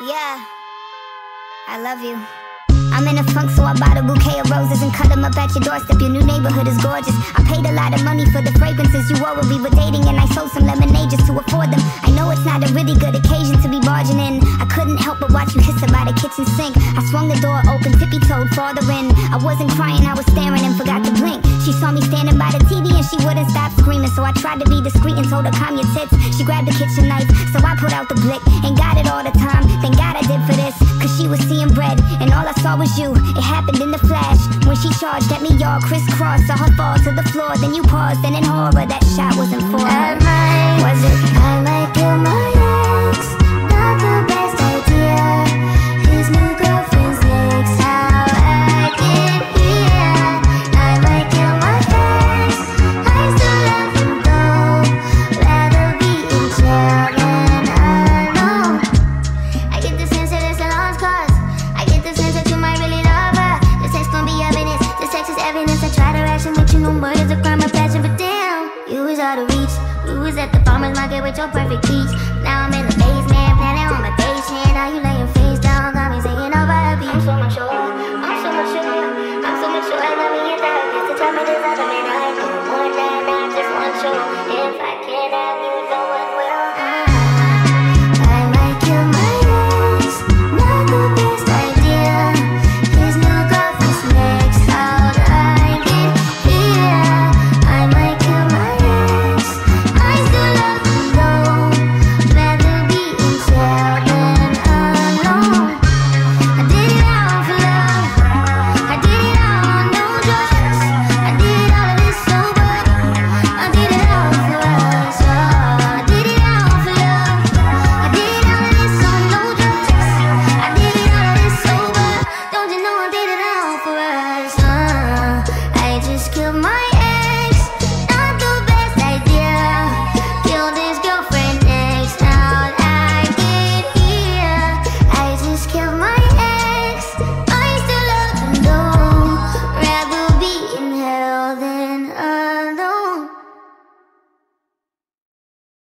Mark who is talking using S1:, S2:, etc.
S1: Yeah, I love you. I'm in a funk, so I bought a bouquet of roses and cut them up at your doorstep. Your new neighborhood is gorgeous. I paid a lot of money for the fragrances you wore when we were dating, and I sold some lemonade just to afford them. I kitchen sink. I swung the door open, tippy toed farther in. I wasn't crying, I was staring and forgot to blink. She saw me standing by the TV and she wouldn't stop screaming, so I tried to be discreet and told her calm your tits. She grabbed the kitchen knife, so I put out the blick and got it all the time. Thank God I did for this, cause she was seeing bread and all I saw was you. It happened in the flash when she charged at me, y'all crisscross. Saw her fall to the floor, then you paused, and in horror, that shot wasn't for her.
S2: You
S1: was
S2: at the farmer's market with your perfect peach. Now I'm in the basement, planning on my face. And you laying face down, got me singing over a beat. I'm so mature, I'm so mature, I'm so mature. I love me in therapist to tell me this other man I Don't want that I just want you. If I can have